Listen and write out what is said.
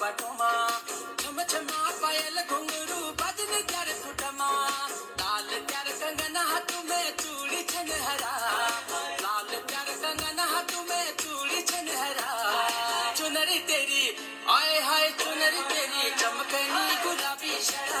बाटोमा। छम छमा पायल घुंगरू बजन कर फुटमा। लाल कर कंगन हाथ में चूड़ी छन हरा लाल कर कंगन हाथ में चूड़ी छन हरा चुनरी तेरी, आए हाय चुनरी तेरी, चमकनी गुलाबी शरा